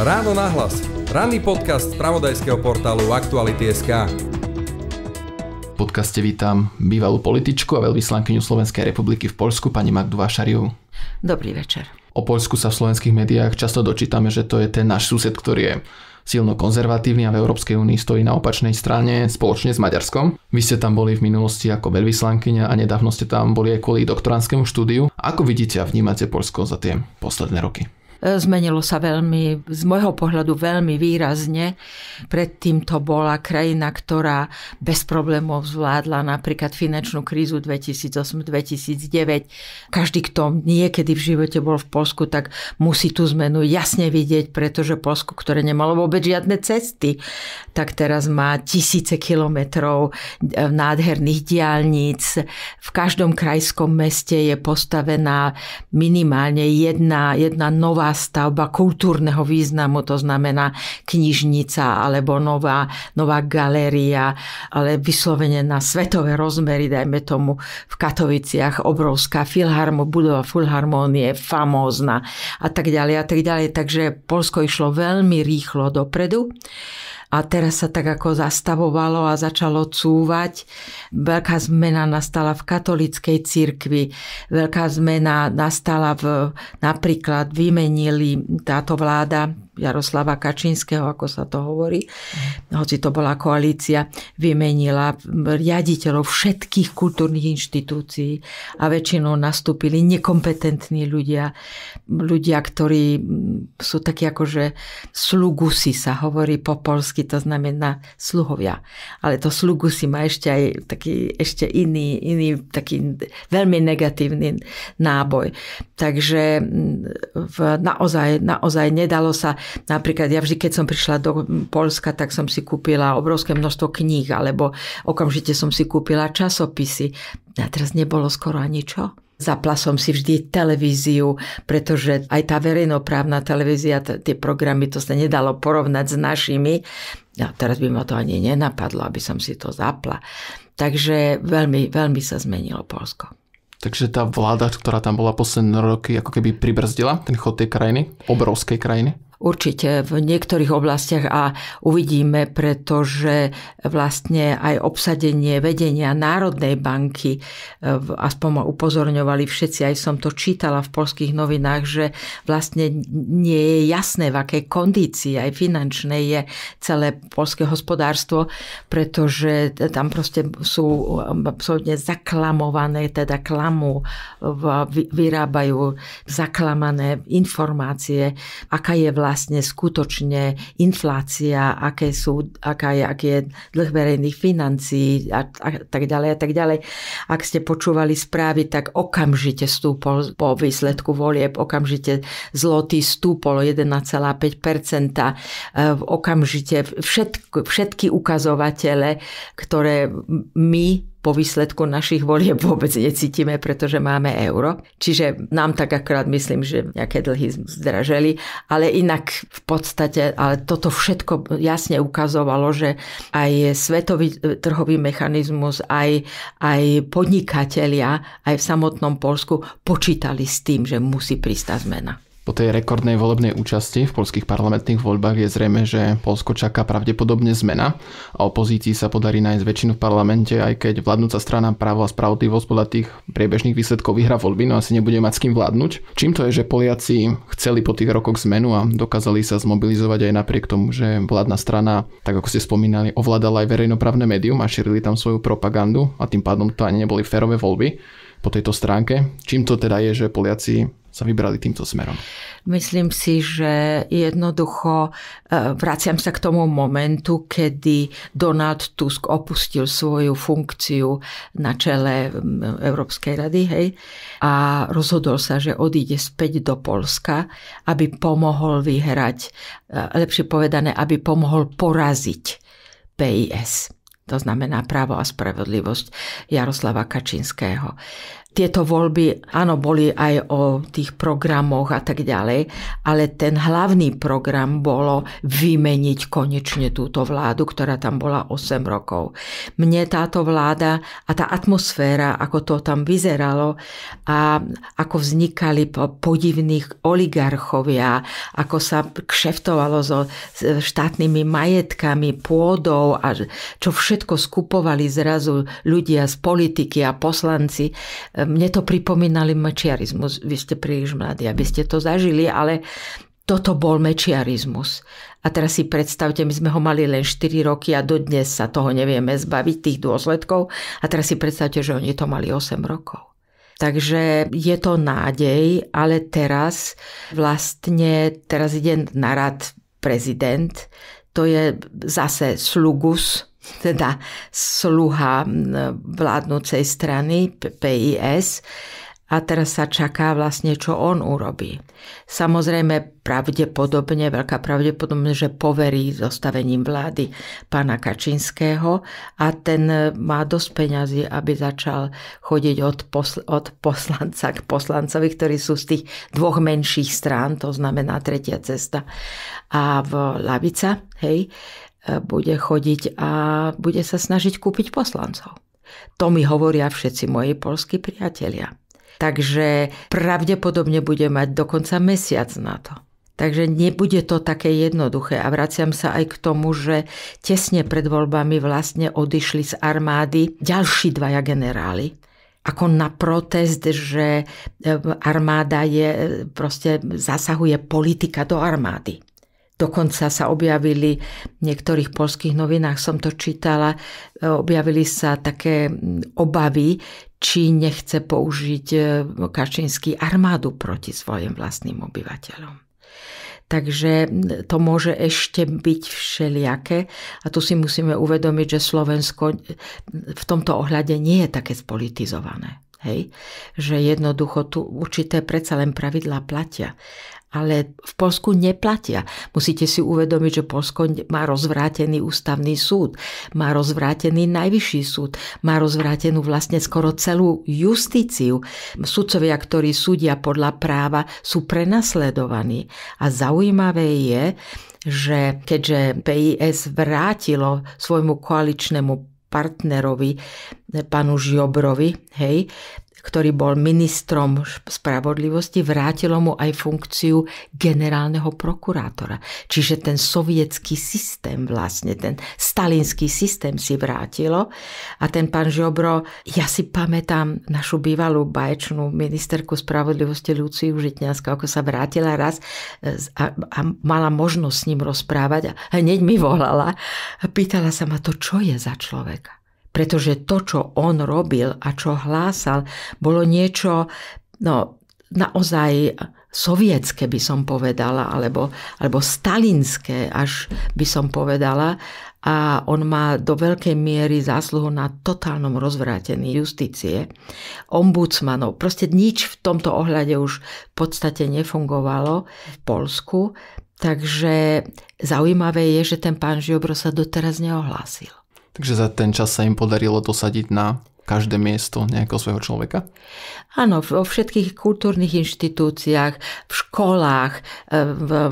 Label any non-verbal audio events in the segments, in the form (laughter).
Ráno nahlas. Ranný podcast z pravodajského portálu Aktuality.sk podcaste vítam bývalú političku a veľvyslankyňu Slovenskej republiky v Poľsku, pani Magdu Vašariu. Dobrý večer. O Poľsku sa v slovenských médiách často dočítame, že to je ten náš sused, ktorý je silno konzervatívny a v Európskej únii stojí na opačnej strane spoločne s Maďarskom. Vy ste tam boli v minulosti ako veľvyslankyňa a nedávno ste tam boli aj kvôli doktoránskému štúdiu. Ako vidíte a vnímate Poľsko za tie posledné roky? Zmenilo sa veľmi, z môjho pohľadu veľmi výrazne. Predtým to bola krajina, ktorá bez problémov zvládla napríklad finančnú krízu 2008-2009. Každý, kto niekedy v živote bol v Polsku, tak musí tú zmenu jasne vidieť, pretože Polsku, ktoré nemalo vôbec žiadne cesty, tak teraz má tisíce kilometrov nádherných diálnic. V každom krajskom meste je postavená minimálne jedna, jedna nová stavba kultúrneho významu, to znamená knižnica alebo nová, nová galéria, ale vyslovene na svetové rozmery, dajme tomu v Katoviciach obrovská filharmo, budova filharmónie, famózna a tak ďalej a tak ďalej. Takže Polsko išlo veľmi rýchlo dopredu a teraz sa tak ako zastavovalo a začalo cúvať. Veľká zmena nastala v katolickej cirkvi, veľká zmena nastala v, napríklad vymenili táto vláda Jaroslava Kačinského, ako sa to hovorí, hoci to bola koalícia, vymenila riaditeľov všetkých kultúrnych inštitúcií a väčšinou nastúpili nekompetentní ľudia, ľudia, ktorí sú takí akože slugusi sa hovorí po polsky, to znamená sluhovia. Ale to slugusi má ešte aj taký ešte iný, iný taký veľmi negatívny náboj. Takže v, naozaj, naozaj nedalo sa Napríklad ja vždy, keď som prišla do Polska, tak som si kúpila obrovské množstvo kníh, alebo okamžite som si kúpila časopisy. A teraz nebolo skoro ani čo. Zapla som si vždy televíziu, pretože aj tá verejnoprávna televízia, tie programy, to sa nedalo porovnať s našimi. A teraz by ma to ani nenapadlo, aby som si to zapla. Takže veľmi, veľmi sa zmenilo Polsko. Takže tá vláda, ktorá tam bola posledné roky, ako keby pribrzdila ten chod tej krajiny, obrovskej krajiny? Určite v niektorých oblastiach a uvidíme, pretože vlastne aj obsadenie vedenia Národnej banky, e, aspoň ma upozorňovali všetci, aj som to čítala v polských novinách, že vlastne nie je jasné, v akej kondícii aj finančnej je celé polské hospodárstvo, pretože tam proste sú absolútne zaklamované, teda klamu, vyrábajú zaklamané informácie, aká je vlastne vlastne skutočne inflácia, aké sú, aká je, aký je dlh verejných financií a, a tak ďalej a tak ďalej. Ak ste počúvali správy, tak okamžite stúpol po výsledku volieb, okamžite zlotý stúpol 1,5%, okamžite všetky, všetky ukazovatele, ktoré my po výsledku našich volieb vôbec necítime, pretože máme euro. Čiže nám tak akorát myslím, že nejaké dlhy zdraželi, ale inak v podstate, ale toto všetko jasne ukazovalo, že aj svetový trhový mechanizmus, aj, aj podnikatelia, aj v samotnom Polsku počítali s tým, že musí tá zmena. Po tej rekordnej volebnej účasti v polských parlamentných voľbách je zrejme, že Polsko čaká pravdepodobne zmena a opozícii sa podarí nájsť väčšinu v parlamente, aj keď vládnúca strana právo a spravodlivosť podľa tých priebežných výsledkov vyhra voľby, no asi nebude mať s kým vládnuť. Čím to je, že Poliaci chceli po tých rokoch zmenu a dokázali sa zmobilizovať aj napriek tomu, že vládna strana, tak ako ste spomínali, ovládala aj verejnoprávne médium a šírili tam svoju propagandu a tým pádom to ani neboli férové voľby po tejto stránke. Čím to teda je, že Poliaci sa vybrali týmto smerom? Myslím si, že jednoducho e, vraciam sa k tomu momentu, kedy Donald Tusk opustil svoju funkciu na čele Európskej rady hej, a rozhodol sa, že odíde späť do Polska, aby pomohol vyhrať, e, lepšie povedané, aby pomohol poraziť PIS to znamená právo a spravodlivosť Jaroslava Kačinského. Tieto voľby, áno, boli aj o tých programoch a tak ďalej, ale ten hlavný program bolo vymeniť konečne túto vládu, ktorá tam bola 8 rokov. Mne táto vláda a tá atmosféra, ako to tam vyzeralo a ako vznikali podivných oligarchovia, ako sa kšeftovalo so štátnymi majetkami, pôdou a čo všetko skupovali zrazu ľudia z politiky a poslanci mne to pripomínali mečiarizmus. Vy ste príliš mladí, aby ste to zažili, ale toto bol mečiarizmus. A teraz si predstavte, my sme ho mali len 4 roky a dodnes sa toho nevieme zbaviť, tých dôsledkov. A teraz si predstavte, že oni to mali 8 rokov. Takže je to nádej, ale teraz vlastne, teraz ide na rad prezident, to je zase slugus, teda sluha vládnúcej strany PIS a teraz sa čaká vlastne, čo on urobí. Samozrejme, pravdepodobne, veľká pravdepodobne, že poverí zostavením vlády pána Kačinského a ten má dosť peňazí, aby začal chodiť od, posl- od poslanca k poslancovi, ktorí sú z tých dvoch menších strán, to znamená tretia cesta a v lavica, hej, bude chodiť a bude sa snažiť kúpiť poslancov. To mi hovoria všetci moji polskí priatelia. Takže pravdepodobne bude mať dokonca mesiac na to. Takže nebude to také jednoduché. A vraciam sa aj k tomu, že tesne pred voľbami vlastne odišli z armády ďalší dvaja generáli ako na protest, že armáda je, proste zasahuje politika do armády. Dokonca sa objavili v niektorých polských novinách, som to čítala, e, objavili sa také obavy, či nechce použiť e, Kačinský armádu proti svojim vlastným obyvateľom. Takže to môže ešte byť všelijaké a tu si musíme uvedomiť, že Slovensko v tomto ohľade nie je také spolitizované. Hej? Že jednoducho tu určité predsa len pravidlá platia ale v Polsku neplatia. Musíte si uvedomiť, že Polsko má rozvrátený ústavný súd, má rozvrátený najvyšší súd, má rozvrátenú vlastne skoro celú justíciu. Sudcovia, ktorí súdia podľa práva, sú prenasledovaní. A zaujímavé je, že keďže PIS vrátilo svojmu koaličnému partnerovi, panu Žiobrovi, hej, ktorý bol ministrom spravodlivosti, vrátilo mu aj funkciu generálneho prokurátora. Čiže ten sovietský systém vlastne, ten stalinský systém si vrátilo a ten pán Žobro, ja si pamätám našu bývalú baječnú ministerku spravodlivosti Luciu Žitňanská, ako sa vrátila raz e, a, a mala možnosť s ním rozprávať a hneď mi volala a pýtala sa ma to, čo je za človeka pretože to, čo on robil a čo hlásal, bolo niečo no, naozaj sovietské by som povedala, alebo, alebo stalinské až by som povedala. A on má do veľkej miery zásluhu na totálnom rozvrátení justície, ombudsmanov. Proste nič v tomto ohľade už v podstate nefungovalo v Polsku. Takže zaujímavé je, že ten pán Žiobro sa doteraz neohlásil. Takže za ten čas sa im podarilo dosadiť na každé miesto nejakého svojho človeka? Áno, vo všetkých kultúrnych inštitúciách, v školách, e,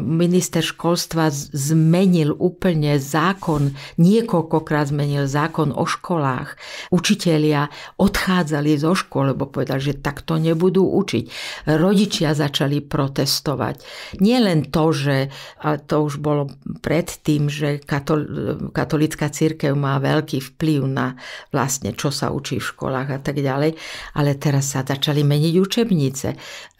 minister školstva zmenil úplne zákon, niekoľkokrát zmenil zákon o školách. Učitelia odchádzali zo školy, lebo povedali, že takto nebudú učiť. Rodičia začali protestovať. Nie len to, že, a to už bolo predtým, že katol, katolická církev má veľký vplyv na vlastne, čo sa učí v školách a tak ďalej, ale teraz sa začali meniť učebnice.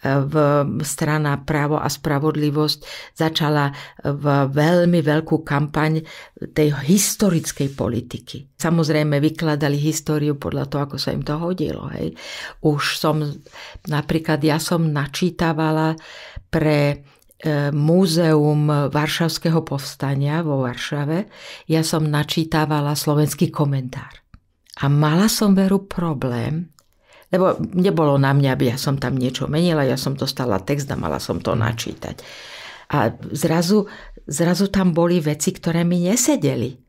V strana Právo a spravodlivosť začala v veľmi veľkú kampaň tej historickej politiky. Samozrejme vykladali históriu podľa toho, ako sa im to hodilo. Hej. Už som, napríklad ja som načítavala pre e, Múzeum Varšavského povstania vo Varšave, ja som načítavala slovenský komentár. A mala som veru problém, lebo nebolo na mňa, aby ja som tam niečo menila, ja som dostala text a mala som to mhm. načítať. A zrazu, zrazu tam boli veci, ktoré mi nesedeli.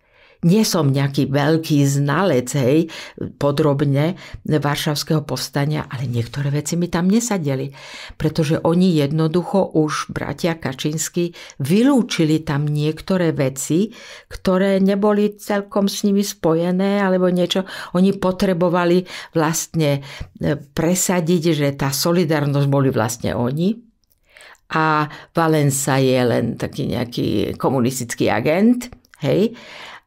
Nie som nejaký veľký znalec, hej, podrobne Varšavského povstania, ale niektoré veci mi tam nesadeli. Pretože oni jednoducho už, bratia Kačinsky, vylúčili tam niektoré veci, ktoré neboli celkom s nimi spojené, alebo niečo. Oni potrebovali vlastne e, presadiť, že tá solidarnosť boli vlastne oni, a Valensa je len taký nejaký komunistický agent, hej,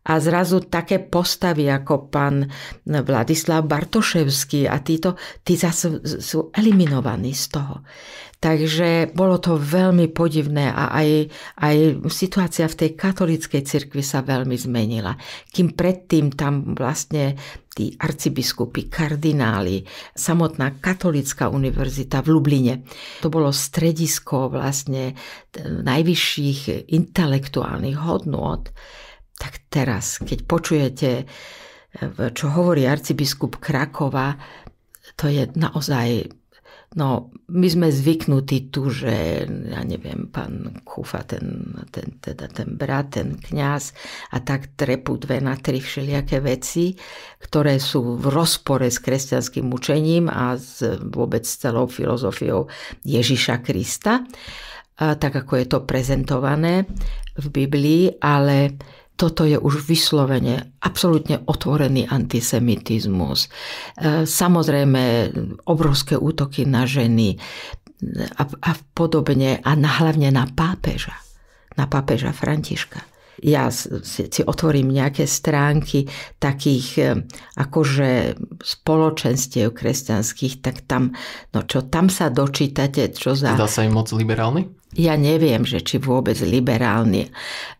a zrazu také postavy ako pán Vladislav Bartoševský a títo, tí zase sú eliminovaní z toho. Takže bolo to veľmi podivné a aj, aj situácia v tej katolíckej cirkvi sa veľmi zmenila. Kým predtým tam vlastne tí arcibiskupy, kardináli, samotná katolická univerzita v Lubline, to bolo stredisko vlastne najvyšších intelektuálnych hodnôt, tak teraz, keď počujete, čo hovorí arcibiskup Krakova, to je naozaj No, my sme zvyknutí tu, že, ja neviem, pán Kufa, ten, ten, teda ten brat, ten kňaz a tak trepu dve na tri všelijaké veci, ktoré sú v rozpore s kresťanským učením a s, vôbec s celou filozofiou Ježiša Krista, a tak ako je to prezentované v Biblii, ale toto je už vyslovene absolútne otvorený antisemitizmus. E, samozrejme obrovské útoky na ženy a, a podobne a na, hlavne na pápeža, na pápeža Františka. Ja si, otvorím nejaké stránky takých e, akože spoločenstiev kresťanských, tak tam, no čo tam sa dočítate, čo za... Zdá sa im moc liberálny? ja neviem, že či vôbec liberálni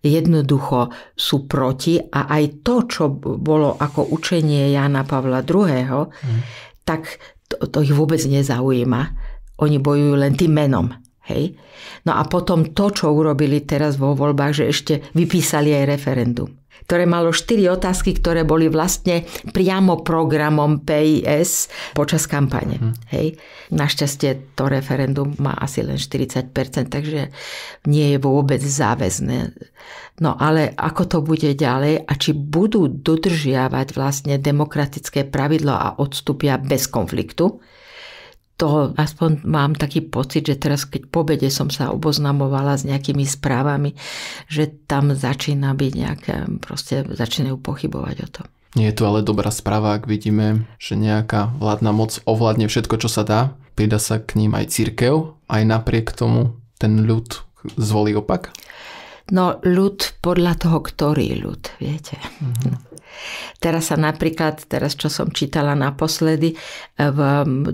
jednoducho sú proti a aj to, čo bolo ako učenie Jana Pavla II, mm. tak to, to ich vôbec nezaujíma. Oni bojujú len tým menom. Hej? No a potom to, čo urobili teraz vo voľbách, že ešte vypísali aj referendum ktoré malo štyri otázky, ktoré boli vlastne priamo programom PIS počas kampane. Hmm. Hej. Našťastie to referendum má asi len 40%, takže nie je vôbec záväzné. No ale ako to bude ďalej a či budú dodržiavať vlastne demokratické pravidlo a odstupia bez konfliktu, to aspoň mám taký pocit, že teraz keď po bede som sa oboznamovala s nejakými správami, že tam začína byť nejaké, proste začínajú pochybovať o to. Nie je to ale dobrá správa, ak vidíme, že nejaká vládna moc ovládne všetko, čo sa dá. Prida sa k ním aj církev, aj napriek tomu ten ľud zvolí opak? No ľud podľa toho, ktorý ľud, viete. Mm-hmm. Teraz sa napríklad, teraz čo som čítala naposledy, v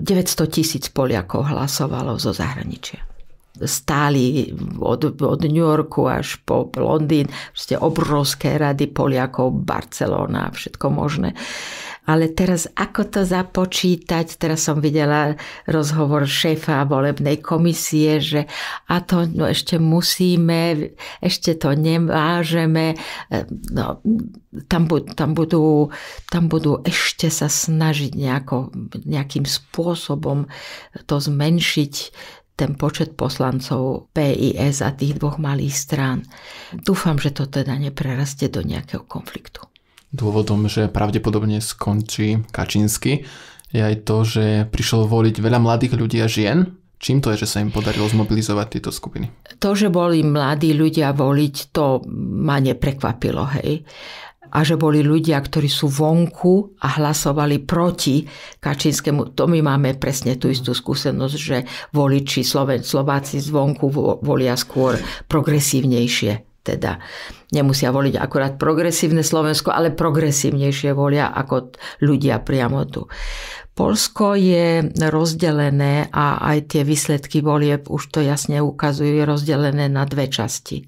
900 tisíc Poliakov hlasovalo zo zahraničia stáli od, od New Yorku až po Londýn, proste obrovské rady Poliakov, Barcelona a všetko možné. Ale teraz ako to započítať? Teraz som videla rozhovor šéfa volebnej komisie, že a to no, ešte musíme, ešte to nevážeme. E, no, tam, tam, budú, tam budú ešte sa snažiť nejako, nejakým spôsobom to zmenšiť ten počet poslancov PIS a tých dvoch malých strán. Dúfam, že to teda neprerastie do nejakého konfliktu. Dôvodom, že pravdepodobne skončí Kačinsky, je aj to, že prišlo voliť veľa mladých ľudí a žien. Čím to je, že sa im podarilo zmobilizovať tieto skupiny? To, že boli mladí ľudia voliť, to ma neprekvapilo, hej a že boli ľudia, ktorí sú vonku a hlasovali proti Kačinskému. To my máme presne tú istú skúsenosť, že voliči Sloven, Slováci zvonku volia skôr progresívnejšie teda nemusia voliť akurát progresívne Slovensko, ale progresívnejšie volia ako ľudia priamo tu. Polsko je rozdelené a aj tie výsledky volieb už to jasne ukazujú, rozdelené na dve časti.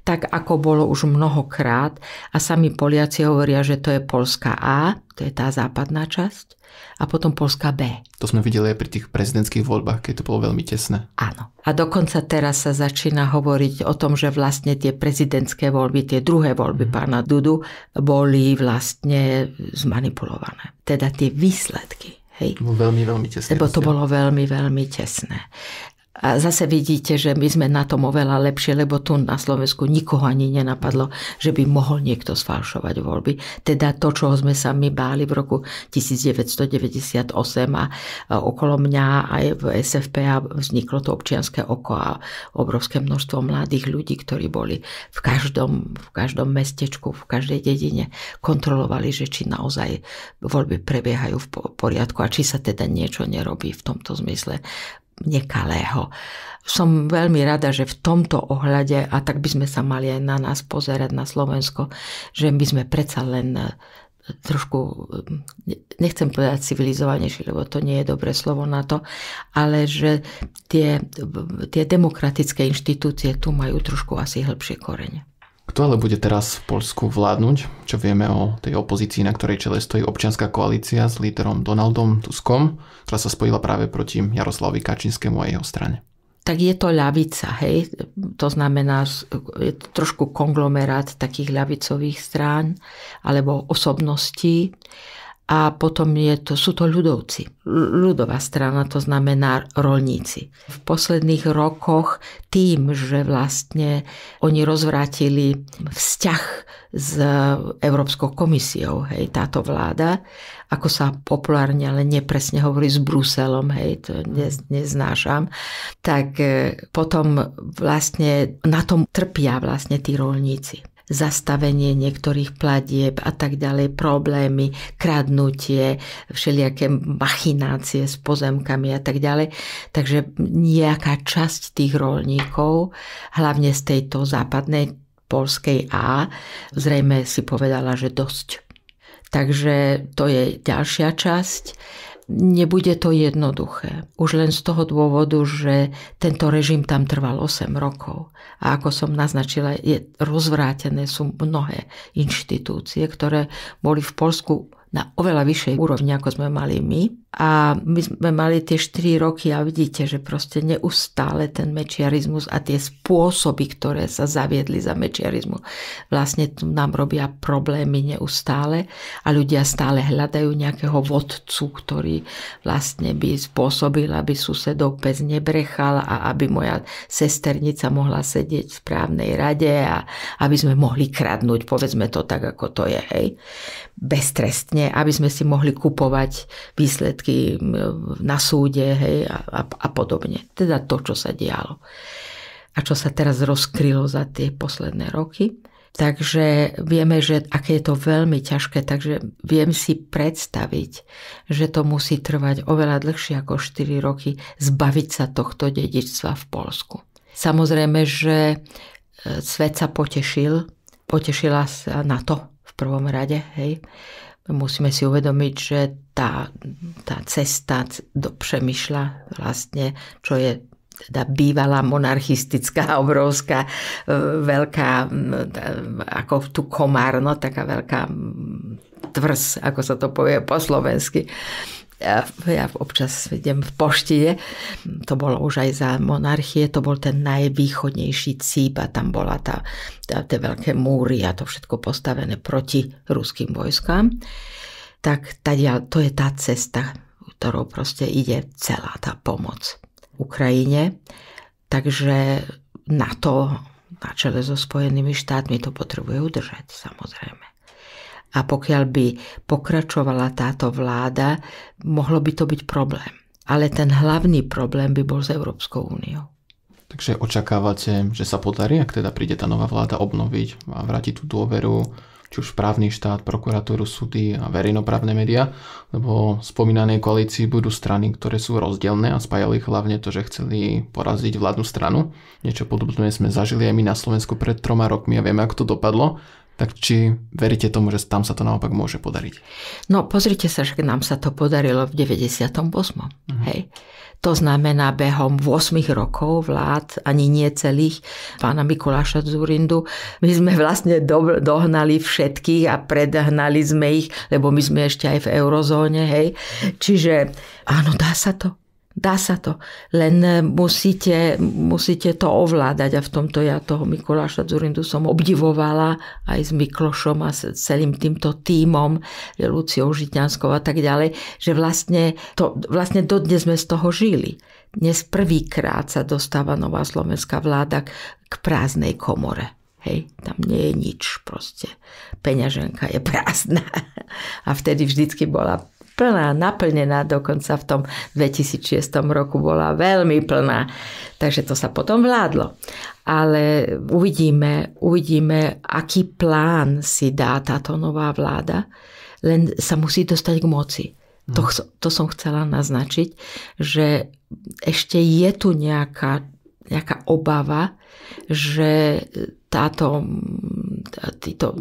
Tak ako bolo už mnohokrát a sami Poliaci hovoria, že to je Polska A, to je tá západná časť, a potom Polska B. To sme videli aj pri tých prezidentských voľbách, keď to bolo veľmi tesné. Áno. A dokonca teraz sa začína hovoriť o tom, že vlastne tie prezidentské voľby, tie druhé voľby mm. pána Dudu boli vlastne zmanipulované. Teda tie výsledky. Hej. Bolo veľmi, veľmi tesné. Lebo to bolo veľmi, veľmi tesné. A zase vidíte, že my sme na tom oveľa lepšie, lebo tu na Slovensku nikoho ani nenapadlo, že by mohol niekto sfalšovať voľby. Teda to, čo sme sa my báli v roku 1998 a okolo mňa aj v SFP vzniklo to občianské oko a obrovské množstvo mladých ľudí, ktorí boli v každom, v každom mestečku, v každej dedine, kontrolovali, že či naozaj voľby prebiehajú v poriadku a či sa teda niečo nerobí v tomto zmysle nekalého. Som veľmi rada, že v tomto ohľade, a tak by sme sa mali aj na nás pozerať na Slovensko, že my sme predsa len e, trošku, nechcem povedať civilizovanejší, lebo to nie je dobré slovo na to, ale že tie, tie demokratické inštitúcie tu majú trošku asi hĺbšie korene. Kto ale bude teraz v Polsku vládnuť? Čo vieme o tej opozícii, na ktorej čele stojí občianská koalícia s líderom Donaldom Tuskom, ktorá sa spojila práve proti Jaroslavovi Kačinskému a jeho strane? Tak je to ľavica, hej. To znamená, je to trošku konglomerát takých ľavicových strán alebo osobností a potom je to, sú to ľudovci. Ľudová strana, to znamená rolníci. V posledných rokoch tým, že vlastne oni rozvrátili vzťah s Európskou komisiou, hej, táto vláda, ako sa populárne, ale nepresne hovorí s Bruselom, hej, to neznášam, tak e, potom vlastne na tom trpia vlastne tí rolníci zastavenie niektorých platieb a tak ďalej, problémy, kradnutie, všelijaké machinácie s pozemkami a tak ďalej. Takže nejaká časť tých rolníkov, hlavne z tejto západnej polskej A, zrejme si povedala, že dosť. Takže to je ďalšia časť. Nebude to jednoduché. Už len z toho dôvodu, že tento režim tam trval 8 rokov. A ako som naznačila, je rozvrátené sú mnohé inštitúcie, ktoré boli v Polsku na oveľa vyššej úrovni, ako sme mali my. A my sme mali tie 4 roky a vidíte, že proste neustále ten mečiarizmus a tie spôsoby, ktoré sa zaviedli za mečiarizmu, vlastne tu nám robia problémy neustále a ľudia stále hľadajú nejakého vodcu, ktorý vlastne by spôsobil, aby susedov pes nebrechal a aby moja sesternica mohla sedieť v správnej rade a aby sme mohli kradnúť, povedzme to tak, ako to je, hej, beztrestne, aby sme si mohli kupovať výsledky výsledky na súde hej, a, a, a podobne. Teda to, čo sa dialo. A čo sa teraz rozkrylo za tie posledné roky. Takže vieme, že aké je to veľmi ťažké, takže viem si predstaviť, že to musí trvať oveľa dlhšie ako 4 roky zbaviť sa tohto dedičstva v Polsku. Samozrejme, že e, svet sa potešil, potešila sa na to v prvom rade, hej, musíme si uvedomiť, že tá, tá cesta do Přemýšľa vlastne, čo je teda bývalá monarchistická, (laughs) obrovská, e, veľká, ako tu komár, no taká veľká tvrz, ako sa to povie po slovensky ja, ja občas idem v poštine, to bolo už aj za monarchie, to bol ten najvýchodnejší cíp a tam bola tá, tá, tie veľké múry a to všetko postavené proti ruským vojskám. Tak tadia, to je tá cesta, ktorou proste ide celá tá pomoc Ukrajine. Takže na to na čele so Spojenými štátmi to potrebuje udržať, samozrejme. A pokiaľ by pokračovala táto vláda, mohlo by to byť problém. Ale ten hlavný problém by bol s Európskou úniou. Takže očakávate, že sa podarí, ak teda príde tá nová vláda obnoviť a vrátiť tú dôveru či už právny štát, prokuratúru, súdy a verejnoprávne médiá, lebo v spomínanej koalícii budú strany, ktoré sú rozdielne a spájali ich hlavne to, že chceli poraziť vládnu stranu. Niečo podobné sme zažili aj my na Slovensku pred troma rokmi a vieme, ako to dopadlo tak či veríte tomu, že tam sa to naopak môže podariť? No pozrite sa, že nám sa to podarilo v 98. Uh-huh. Hej. To znamená behom 8 rokov vlád, ani nie celých, pána Mikuláša Zurindu. My sme vlastne do, dohnali všetkých a predhnali sme ich, lebo my sme ešte aj v eurozóne. Hej. Čiže áno, dá sa to. Dá sa to, len e, musíte, musíte to ovládať a v tomto ja toho Mikuláša Zurindu som obdivovala aj s Miklošom a s celým týmto tímom, Luciou Žitňanskou a tak ďalej, že vlastne, to, vlastne dodnes sme z toho žili. dnes prvýkrát sa dostáva nová slovenská vláda k prázdnej komore. Hej, tam nie je nič proste. Peňaženka je prázdna. (laughs) A vtedy vždycky bola plná, naplnená, dokonca v tom 2006 roku bola veľmi plná. Takže to sa potom vládlo. Ale uvidíme, uvidíme, aký plán si dá táto nová vláda, len sa musí dostať k moci. Hmm. To, to som chcela naznačiť, že ešte je tu nejaká, nejaká obava, že táto, títo,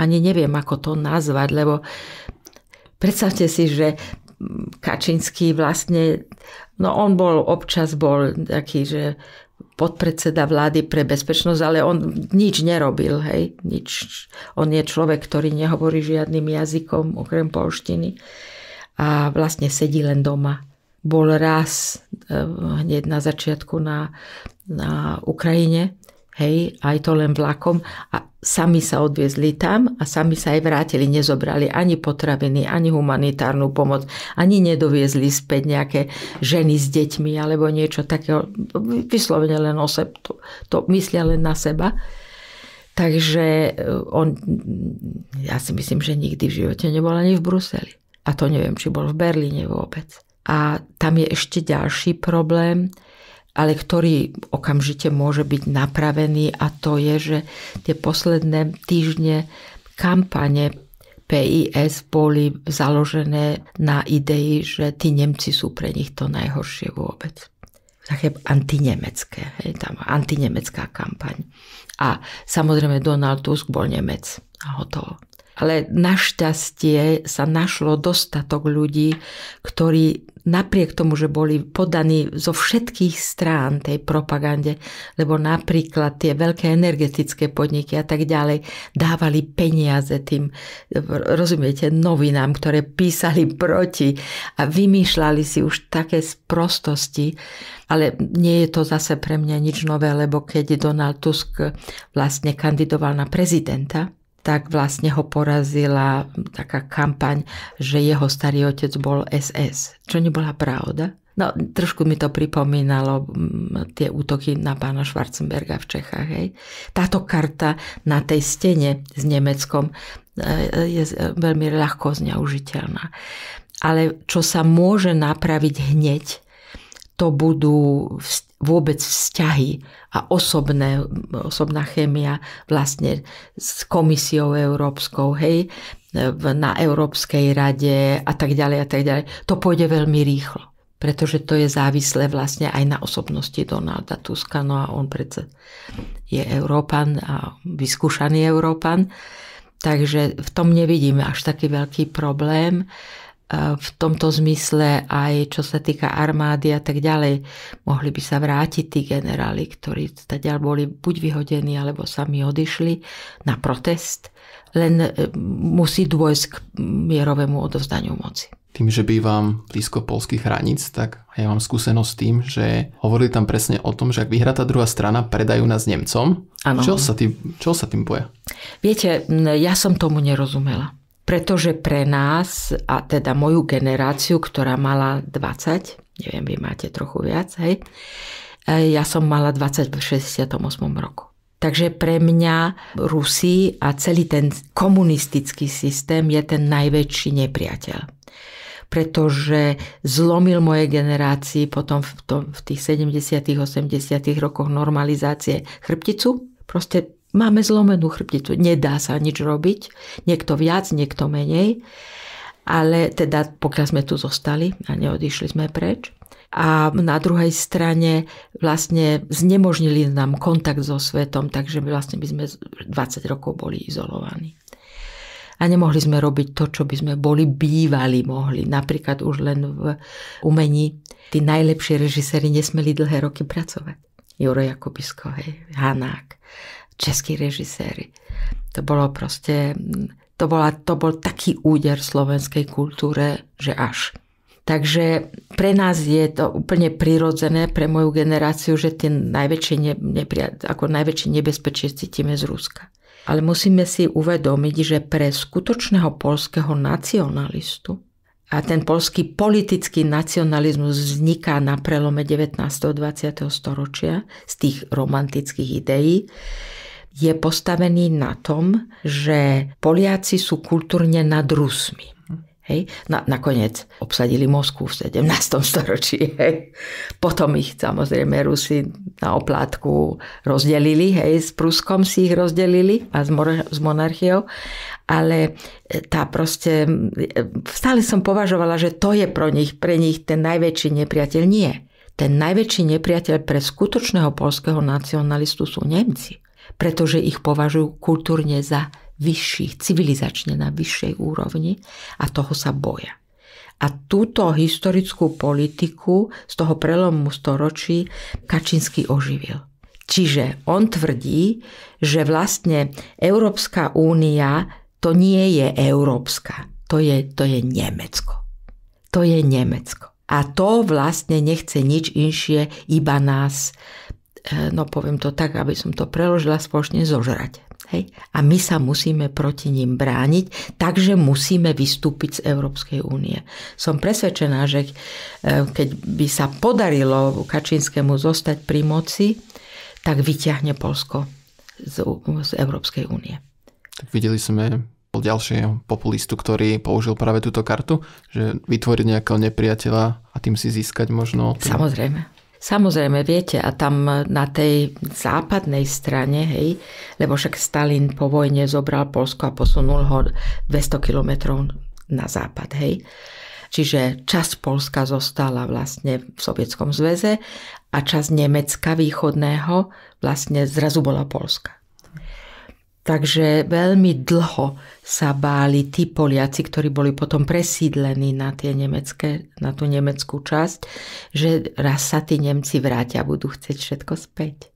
ani neviem, ako to nazvať, lebo Predstavte si, že Kačinský vlastne, no on bol, občas bol taký, že podpredseda vlády pre bezpečnosť, ale on nič nerobil, hej, nič. On je človek, ktorý nehovorí žiadnym jazykom, okrem polštiny a vlastne sedí len doma. Bol raz eh, hneď na začiatku na, na Ukrajine, hej, aj to len vlakom a sami sa odviezli tam a sami sa aj vrátili, nezobrali ani potraviny, ani humanitárnu pomoc, ani nedoviezli späť nejaké ženy s deťmi alebo niečo takého. Vyslovene len o seb, to, to myslia len na seba. Takže eh, on, ja si myslím, že nikdy v živote nebol ani v Bruseli. A to neviem, či bol v Berlíne vôbec. A tam je ešte ďalší problém, ale ktorý okamžite môže byť napravený a to je, že tie posledné týždne kampane PIS boli založené na idei, že tí Nemci sú pre nich to najhoršie vôbec. Také antinemecké, hej, tam antinemecká kampaň. A samozrejme Donald Tusk bol Nemec a hotovo. Ale našťastie sa našlo dostatok ľudí, ktorí napriek tomu, že boli podaní zo všetkých strán tej propagande, lebo napríklad tie veľké energetické podniky a tak ďalej dávali peniaze tým, rozumiete, novinám, ktoré písali proti a vymýšľali si už také sprostosti, ale nie je to zase pre mňa nič nové, lebo keď Donald Tusk vlastne kandidoval na prezidenta, tak vlastne ho porazila taká kampaň, že jeho starý otec bol SS, čo nebola pravda. No, trošku mi to pripomínalo mm, tie útoky na pána Schwarzenberga v Čechách. Hej. Táto karta na tej stene s Nemeckom e, je veľmi ľahko zneužiteľná. Ale čo sa môže napraviť hneď, to budú vôbec vzťahy a osobné, osobná chémia vlastne s komisiou európskou, hej, na Európskej rade a tak ďalej a tak ďalej. To pôjde veľmi rýchlo, pretože to je závislé vlastne aj na osobnosti Donalda Tuska, no a on predsa je Európan a vyskúšaný Európan, takže v tom nevidíme až taký veľký problém v tomto zmysle aj čo sa týka armády a tak ďalej. Mohli by sa vrátiť tí generáli, ktorí teda boli buď vyhodení, alebo sami odišli na protest. Len e, musí dôjsť k mierovému odovzdaniu moci. Tým, že bývam blízko polských hraníc, tak ja mám skúsenosť s tým, že hovorili tam presne o tom, že ak vyhrá tá druhá strana, predajú nás Nemcom. Ano. Čo sa tým, čo sa tým boja? Viete, ja som tomu nerozumela pretože pre nás, a teda moju generáciu, ktorá mala 20, neviem, vy máte trochu viac, hej, e, ja som mala 20 v 68. roku. Takže pre mňa Rusi a celý ten komunistický systém je ten najväčší nepriateľ pretože zlomil moje generácii potom v, tom, v tých 70 80 rokoch normalizácie chrbticu. Proste Máme zlomenú chrbticu, nedá sa nič robiť, niekto viac, niekto menej, ale teda pokiaľ sme tu zostali a neodišli sme preč. A na druhej strane vlastne znemožnili nám kontakt so svetom, takže vlastne by sme 20 rokov boli izolovaní. A nemohli sme robiť to, čo by sme boli bývali mohli. Napríklad už len v umení. Tí najlepší režiséri nesmeli dlhé roky pracovať. Juro Jakubisko, hej, Hanák českí režiséri. To bolo proste, to, bola, to bol taký úder slovenskej kultúre, že až. Takže pre nás je to úplne prirodzené, pre moju generáciu, že tie najväčšie, ne, nepria, ako najväčšie nebezpečie cítime z Ruska. Ale musíme si uvedomiť, že pre skutočného polského nacionalistu a ten polský politický nacionalizmus vzniká na prelome 19. a 20. storočia z tých romantických ideí, je postavený na tom, že Poliaci sú kultúrne nad Rusmi. Hej. Na, nakoniec obsadili Moskvu v 17. storočí. Hej. Potom ich samozrejme Rusi na oplátku rozdelili, hej, s Pruskom si ich rozdelili a s, mor- s monarchiou. Ale e, tá proste, e, stále som považovala, že to je pro nich, pre nich ten najväčší nepriateľ. Nie. Ten najväčší nepriateľ pre skutočného polského nacionalistu sú Nemci. Pretože ich považujú kultúrne za vyšších, civilizačne na vyššej úrovni a toho sa boja. A túto historickú politiku z toho prelomu storočí Kačinsky oživil. Čiže on tvrdí, že vlastne Európska únia to nie je európska, to je, to je Nemecko. To je Nemecko. A to vlastne nechce nič inšie, iba nás, no poviem to tak, aby som to preložila spoločne, zožrať. Hej? A my sa musíme proti ním brániť, takže musíme vystúpiť z Európskej únie. Som presvedčená, že e, keď by sa podarilo Kačinskému zostať pri moci, tak vyťahne Polsko z, z Európskej únie. Tak videli sme ďalšieho populistu, ktorý použil práve túto kartu, že vytvoriť nejakého nepriateľa a tým si získať možno... Samozrejme. Samozrejme, viete, a tam na tej západnej strane, hej, lebo však Stalin po vojne zobral Polsko a posunul ho 200 kilometrov na západ, hej. Čiže časť Polska zostala vlastne v Sovietskom zväze a časť Nemecka východného vlastne zrazu bola Polska. Takže veľmi dlho sa báli tí Poliaci, ktorí boli potom presídlení na, tie nemecké, na tú nemeckú časť, že raz sa tí Nemci vrátia a budú chcieť všetko späť.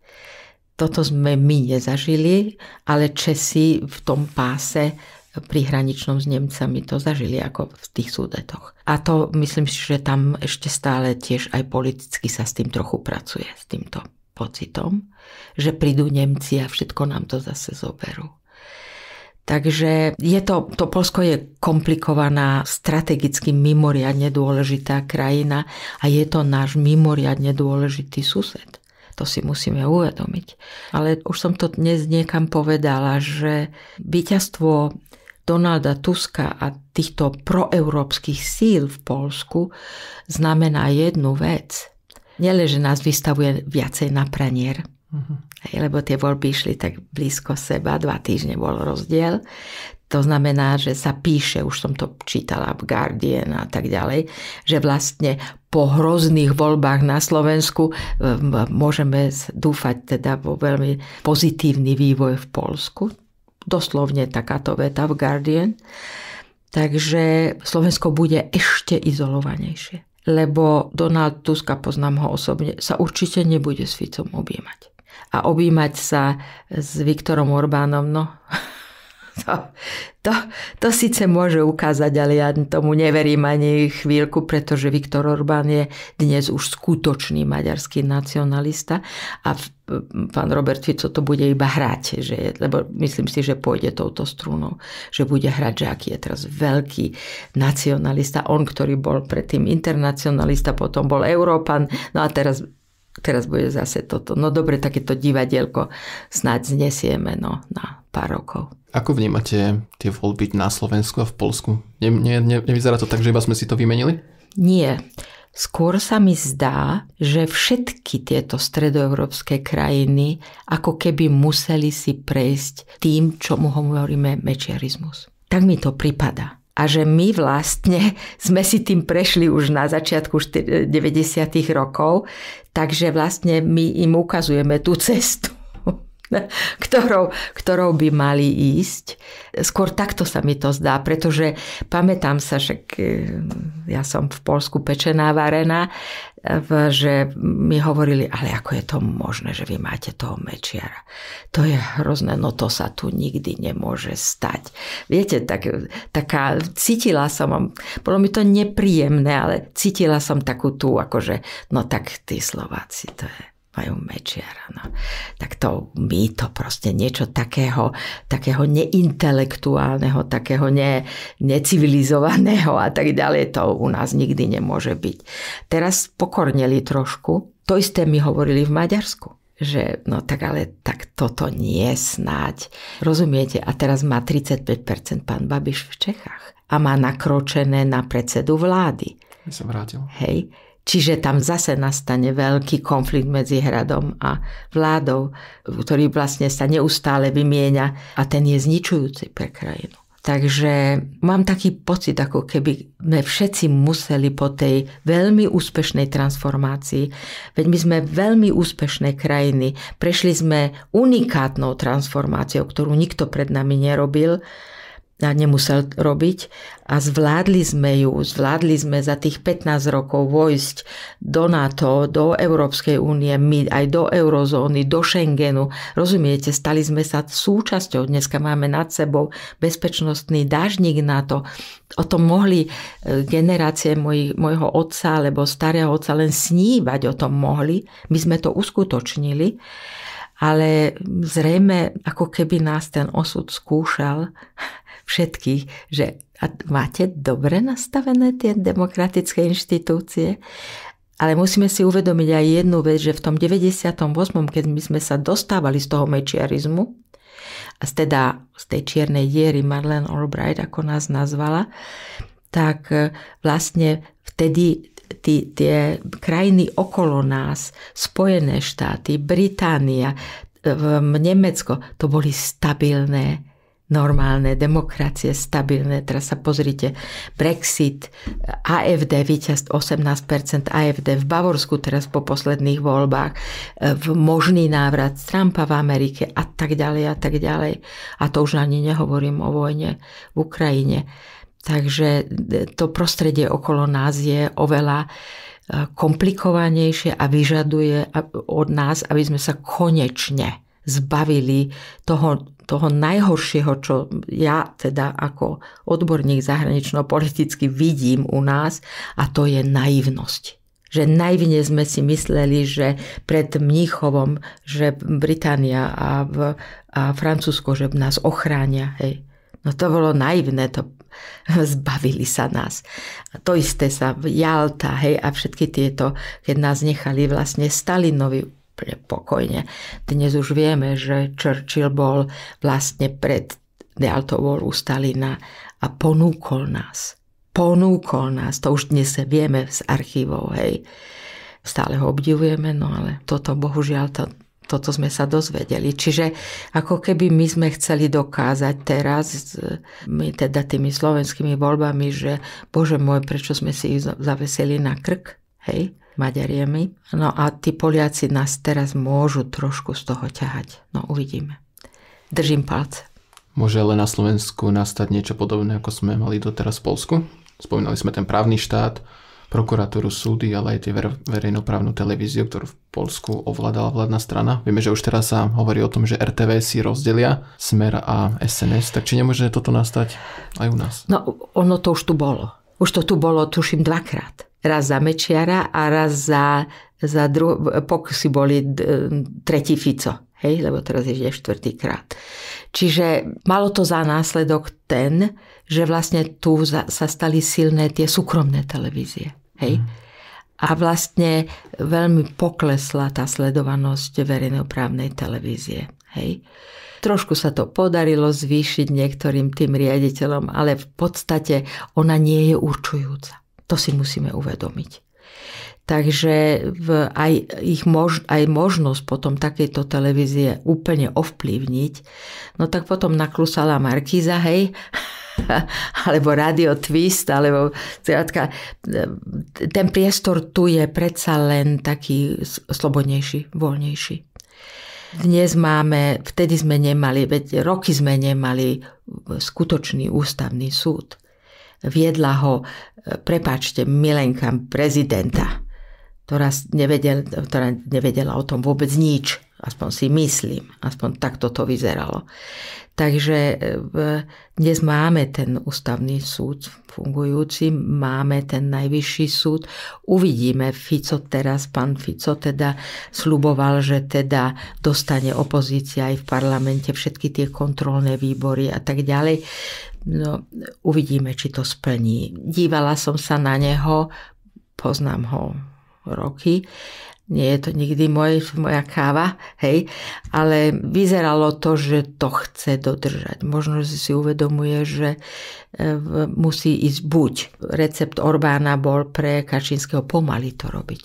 Toto sme my nezažili, ale Česi v tom páse pri hraničnom s Nemcami to zažili ako v tých súdetoch. A to myslím si, že tam ešte stále tiež aj politicky sa s tým trochu pracuje, s týmto pocitom, že prídu Nemci a všetko nám to zase zoberú. Takže je to, to Polsko je komplikovaná, strategicky mimoriadne dôležitá krajina a je to náš mimoriadne dôležitý sused. To si musíme uvedomiť. Ale už som to dnes niekam povedala, že víťazstvo Donalda Tuska a týchto proeurópskych síl v Polsku znamená jednu vec – Nielen, že nás vystavuje viacej na pranier, uh-huh. lebo tie voľby išli tak blízko seba, dva týždne bol rozdiel. To znamená, že sa píše, už som to čítala v Guardian a tak ďalej, že vlastne po hrozných voľbách na Slovensku môžeme dúfať teda vo veľmi pozitívny vývoj v Polsku. Doslovne takáto veta v Guardian. Takže Slovensko bude ešte izolovanejšie lebo Donald Tusk, a poznám ho osobne, sa určite nebude s Ficom objímať. A objímať sa s Viktorom Orbánom, no to, to, to síce môže ukázať, ale ja tomu neverím ani chvíľku, pretože Viktor Orbán je dnes už skutočný maďarský nacionalista a pán Robert Fico to bude iba hrať, že, lebo myslím si, že pôjde touto strunou, že bude hrať, že aký je teraz veľký nacionalista, on, ktorý bol predtým internacionalista, potom bol Európan, no a teraz teraz bude zase toto. No dobre, takéto divadielko snáď znesieme no, na pár rokov. Ako vnímate tie voľby na Slovensku a v Polsku? Ne, ne, ne, nevyzerá to tak, že iba sme si to vymenili? Nie. Skôr sa mi zdá, že všetky tieto stredoeurópske krajiny ako keby museli si prejsť tým, čo mu hovoríme mečiarizmus. Tak mi to pripada a že my vlastne (laughs) sme si tým prešli už na začiatku 90. rokov, takže vlastne my im ukazujeme tú cestu (laughs) ktorou, ktorou by mali ísť. Skôr takto sa mi to zdá, pretože pamätám sa, že ja som v Polsku pečená varená, že mi hovorili, ale ako je to možné, že vy máte toho mečiara. To je hrozné, no to sa tu nikdy nemôže stať. Viete, tak, taká, cítila som, bolo mi to nepríjemné, ale cítila som takú tú, akože, no tak tí Slováci, to je majú Mečiara. No. Tak to my to proste niečo takého, takého neintelektuálneho, takého ne, necivilizovaného a tak ďalej, to u nás nikdy nemôže byť. Teraz pokorneli trošku. To isté mi hovorili v Maďarsku že no tak ale tak toto nie snáď. Rozumiete? A teraz má 35% pán Babiš v Čechách a má nakročené na predsedu vlády. Ja sa vrátil. Hej. Čiže tam zase nastane veľký konflikt medzi hradom a vládou, ktorý vlastne sa neustále vymieňa a ten je zničujúci pre krajinu. Takže mám taký pocit, ako keby sme všetci museli po tej veľmi úspešnej transformácii, veď my sme veľmi úspešné krajiny, prešli sme unikátnou transformáciou, ktorú nikto pred nami nerobil, nemusel robiť a zvládli sme ju, zvládli sme za tých 15 rokov vojsť do NATO, do Európskej únie, my aj do eurozóny, do Schengenu. Rozumiete, stali sme sa súčasťou, dneska máme nad sebou bezpečnostný dážnik NATO. O tom mohli e, generácie moj, mojho otca alebo starého otca len snívať, o tom mohli. My sme to uskutočnili ale zrejme ako keby nás ten osud skúšal všetkých, že máte dobre nastavené tie demokratické inštitúcie, ale musíme si uvedomiť aj jednu vec, že v tom 98., keď my sme sa dostávali z toho mečiarizmu, a teda z tej čiernej diery Marlene Albright, ako nás nazvala, tak e, vlastne vtedy tí, tie krajiny okolo nás, Spojené štáty, Británia, v Nemecko, to boli stabilné normálne demokracie, stabilné. Teraz sa pozrite, Brexit, AFD, víťaz 18% AFD v Bavorsku teraz po posledných voľbách, v možný návrat Trumpa v Amerike a tak ďalej a tak ďalej. A to už ani nehovorím o vojne v Ukrajine. Takže to prostredie okolo nás je oveľa eh, komplikovanejšie a vyžaduje od nás, aby sme sa konečne zbavili toho, toho najhoršieho, čo ja teda ako odborník zahranično-politicky vidím u nás, a to je naivnosť že naivne sme si mysleli, že pred Mníchovom, že Británia a, v, a Francúzsko, že nás ochránia. Hej. No to bolo naivné, to (laughs) zbavili sa nás. A to isté sa Jalta, hej, a všetky tieto, keď nás nechali vlastne Stalinovi úplne pokojne. Dnes už vieme, že Churchill bol vlastne pred Dealtovou Stalina a ponúkol nás. Ponúkol nás, to už dnes vieme z archívov, hej. Stále ho obdivujeme, no ale toto bohužiaľ to, toto sme sa dozvedeli. Čiže ako keby my sme chceli dokázať teraz, my teda tými slovenskými voľbami, že bože môj, prečo sme si ich zaveseli na krk, hej, Maďariemi. No a tí Poliaci nás teraz môžu trošku z toho ťahať. No uvidíme. Držím palce. Môže len na Slovensku nastať niečo podobné, ako sme mali doteraz v Polsku? Spomínali sme ten právny štát, prokuratúru, súdy, ale aj tie verejnoprávnu televíziu, ktorú v Polsku ovládala vládna strana. Vieme, že už teraz sa hovorí o tom, že RTV si rozdelia Smer a SNS, tak či nemôže toto nastať aj u nás? No, ono to už tu bolo. Už to tu bolo, tuším, dvakrát raz za Mečiara a raz za, za dru- pokusy boli tretí Fico. Hej, lebo teraz je štvrtýkrát. Čiže malo to za následok ten, že vlastne tu sa stali silné tie súkromné televízie. Hej. Mm. A vlastne veľmi poklesla tá sledovanosť verejnoprávnej televízie. Hej. Trošku sa to podarilo zvýšiť niektorým tým riaditeľom, ale v podstate ona nie je určujúca. To si musíme uvedomiť. Takže aj, ich mož, aj možnosť potom takejto televízie úplne ovplyvniť, no tak potom naklusala Markíza, hej, (laughs) alebo Radio Twist, alebo ten priestor tu je predsa len taký slobodnejší, voľnejší. Dnes máme, vtedy sme nemali, veď roky sme nemali skutočný ústavný súd. Viedla ho, e, prepačte, milenka prezidenta, ktorá, nevedel, ktorá nevedela o tom vôbec nič. Aspoň si myslím, aspoň takto to vyzeralo. Takže e, dnes máme ten ústavný súd fungujúci, máme ten najvyšší súd. Uvidíme, Fico teraz, pán Fico teda sluboval, že teda dostane opozícia aj v parlamente všetky tie kontrolné výbory a tak ďalej. No, uvidíme, či to splní. Dívala som sa na neho, poznám ho roky nie je to nikdy môj, moja káva, hej, ale vyzeralo to, že to chce dodržať. Možno, si uvedomuje, že e, musí ísť buď. Recept Orbána bol pre Kačínskeho pomaly to robiť.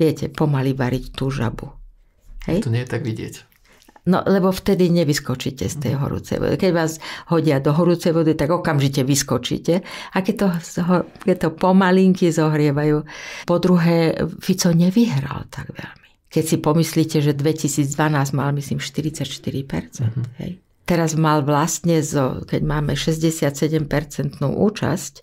Viete, pomaly variť tú žabu. Hej? To nie je tak vidieť. No, lebo vtedy nevyskočíte z tej mhm. horúcej vody. Keď vás hodia do horúcej vody, tak okamžite vyskočíte. A keď to, keď to pomalinky zohrievajú. Po druhé, Fico nevyhral tak veľmi. Keď si pomyslíte, že 2012 mal, myslím, 44%. Uh-huh. Hej. Teraz mal vlastne, zo, keď máme 67% účasť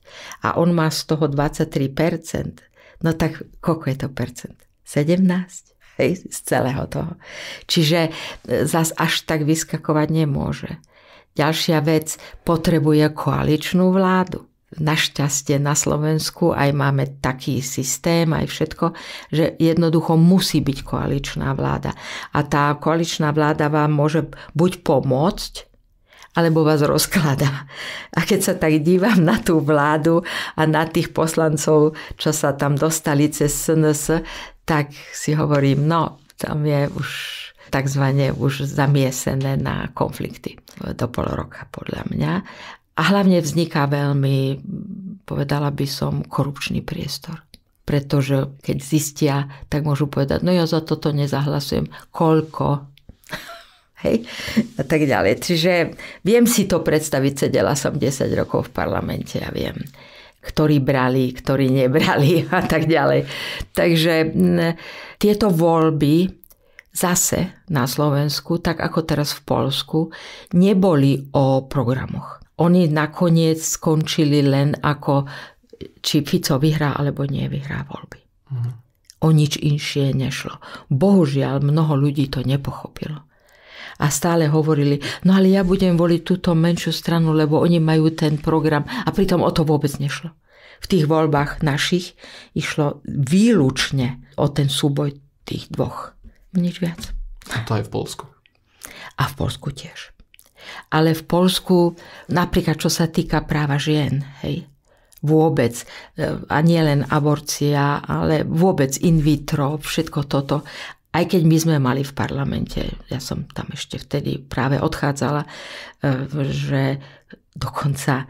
a on má z toho 23%, no tak koľko je to percent? 17? Hej, z celého toho. Čiže e, zas až tak vyskakovať nemôže. Ďalšia vec, potrebuje koaličnú vládu. Našťastie na Slovensku aj máme taký systém, aj všetko, že jednoducho musí byť koaličná vláda. A tá koaličná vláda vám môže buď pomôcť, alebo vás rozkladá. A keď sa tak dívam na tú vládu a na tých poslancov, čo sa tam dostali cez SNS, tak si hovorím, no, tam je už takzvané už zamiesené na konflikty do pol roka podľa mňa. A hlavne vzniká veľmi, povedala by som, korupčný priestor. Pretože keď zistia, tak môžu povedať, no ja za toto nezahlasujem. Koľko? (laughs) Hej? A tak ďalej. Čiže viem si to predstaviť, sedela som 10 rokov v parlamente a viem ktorí brali, ktorí nebrali (laughs) a tak ďalej. Takže tieto voľby zase na Slovensku, tak ako teraz v Polsku, neboli o programoch. Oni nakoniec skončili len ako, či Fico vyhrá alebo nevyhrá voľby. Mhm. O nič inšie nešlo. Bohužiaľ, mnoho ľudí to nepochopilo a stále hovorili, no ale ja budem voliť túto menšiu stranu, lebo oni majú ten program a pritom o to vôbec nešlo. V tých voľbách našich išlo výlučne o ten súboj tých dvoch. Nič viac. A to aj v Polsku. A v Polsku tiež. Ale v Polsku, napríklad čo sa týka práva žien, hej, vôbec, e, a nie len aborcia, ale vôbec in vitro, všetko toto. Aj keď my sme mali v parlamente, ja som tam ešte vtedy práve odchádzala, e, že dokonca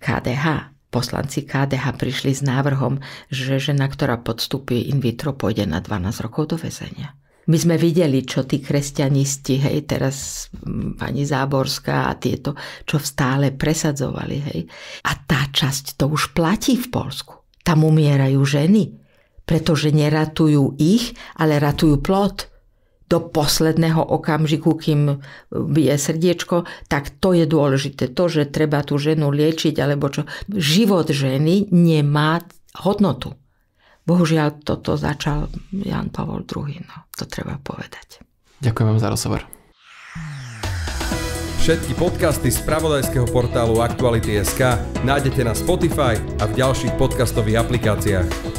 KDH, poslanci KDH prišli s návrhom, že žena, ktorá podstúpi in vitro, pôjde na 12 rokov do väzenia. My sme videli, čo tí kresťanisti, hej, teraz pani Záborská a tieto, čo stále presadzovali, hej. A tá časť to už platí v Polsku. Tam umierajú ženy pretože neratujú ich, ale ratujú plod do posledného okamžiku, kým bije srdiečko, tak to je dôležité. To, že treba tú ženu liečiť, alebo čo. Život ženy nemá hodnotu. Bohužiaľ, toto začal Jan Pavol II. No, to treba povedať. Ďakujem vám za rozhovor. Všetky podcasty z pravodajského portálu Aktuality.sk nájdete na Spotify a v ďalších podcastových aplikáciách.